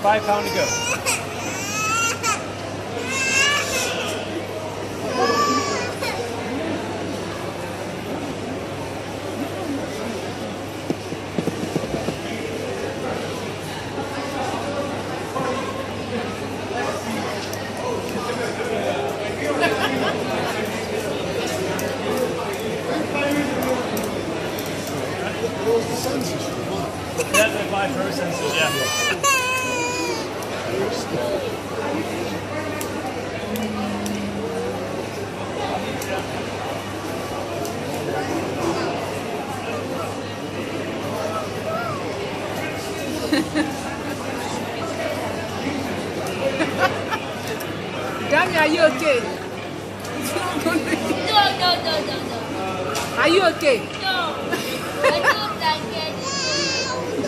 Five pound to go. Yeah, the five processes, yeah. Dami, are you okay? No, no, no, no, no. Are you okay? No. I don't like it.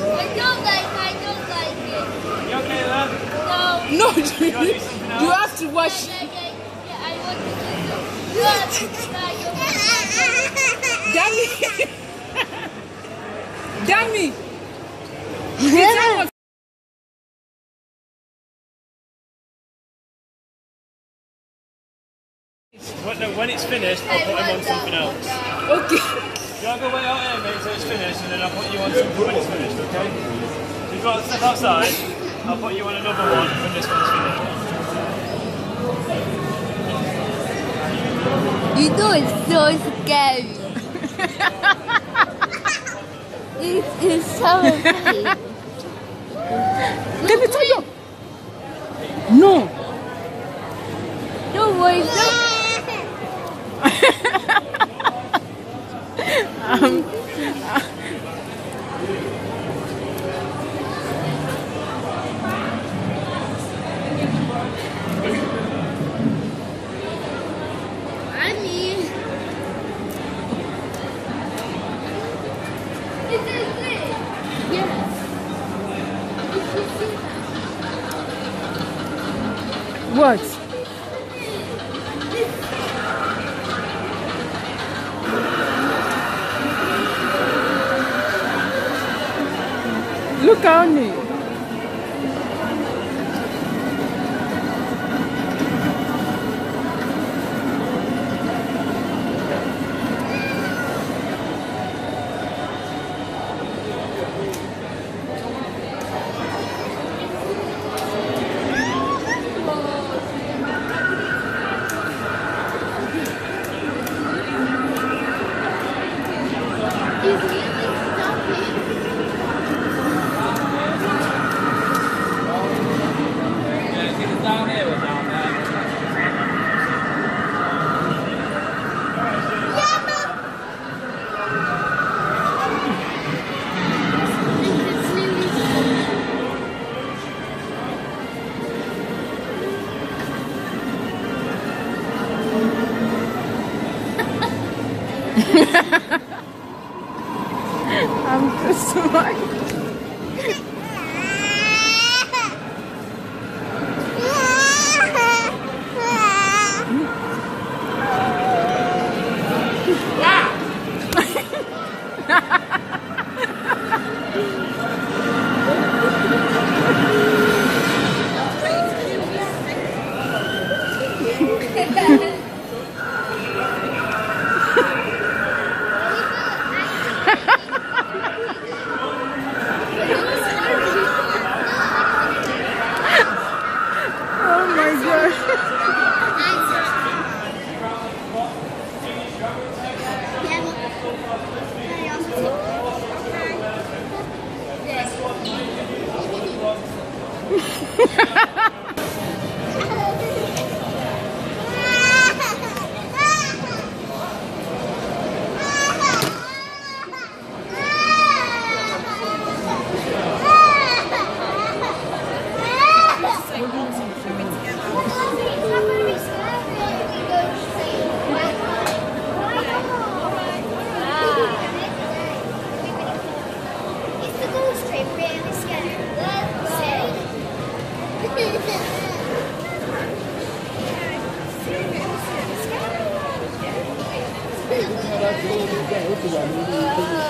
I don't like I don't like it. You okay there? No. No, gotta do something you else. have to wash. Yeah, yeah, yeah, yeah, I want to do it. You have to try have to Dami! The time of When, no, when it's finished, I'll put him on something else. Okay. You gotta go wait out here, mate, until it's finished, and then I'll put you on something when it's finished, okay? You've got to step outside. I'll put you on another one when this one's finished. You know it's so scary. it is so scary. Let me tell you. No. Don't worry. Don't I mean, is it good? Yes. What? Look at me. Is Bây giờ mình đi tiếp.